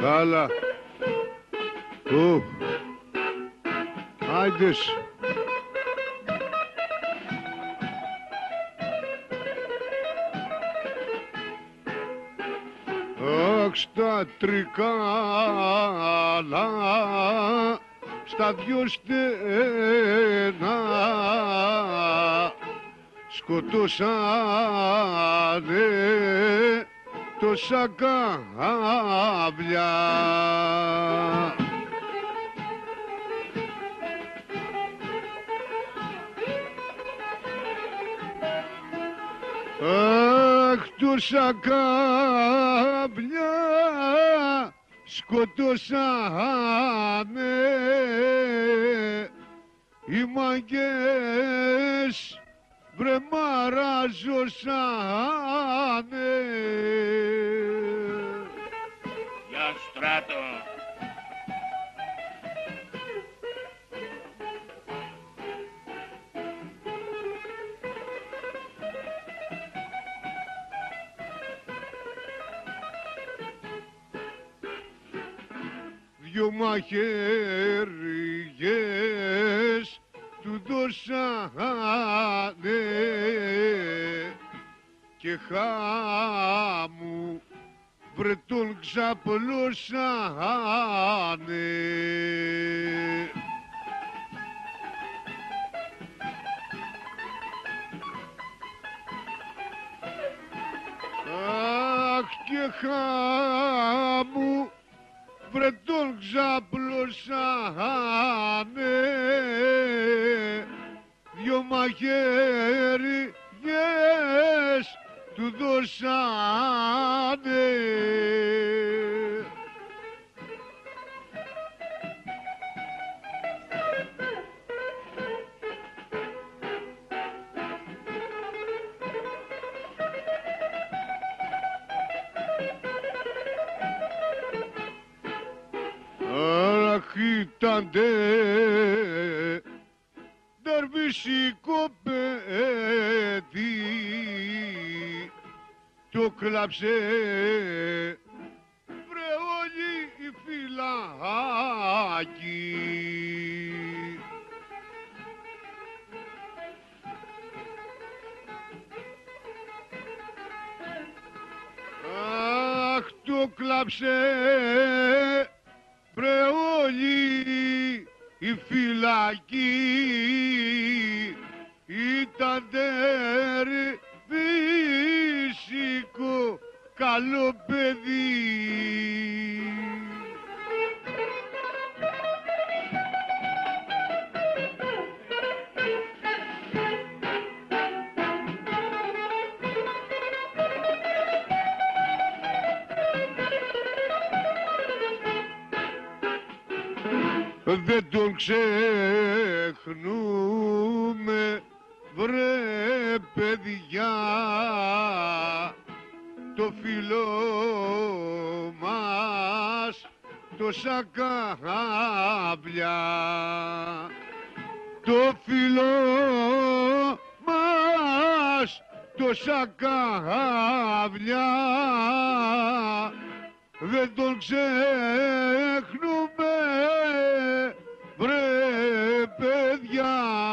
Καλά. Ου. Άιντες. Αχ, στα τρικάλα, στα δυο στενά, σκοτώσανε τόσα κάβλια. Αχ, τόσα κάβλια σκοτώσανε οι μαγκές βρε μαράζωσανε. Γεια σου στράτο. δυο μαχαίριες του δώσανε και χάμου βρε τον ξαπλώσανε. Αχ και χάμου βρε τον ξαπλώσανε δυο μαχαίριες του δώσανε. Αχ ήτανε δερβισικό παιδί το κλάψε βρε όλη η φυλάκη. Αχ το κλάψε βρε όλη η φυλακή ήταν φυσικό καλό παιδί. Δεν τον ξεχνούμε βρε παιδιά. Το φιλό μας τόσα κάβλια το φιλό μας τόσα κάβλια δεν τον ξεχνούμε βρε παιδιά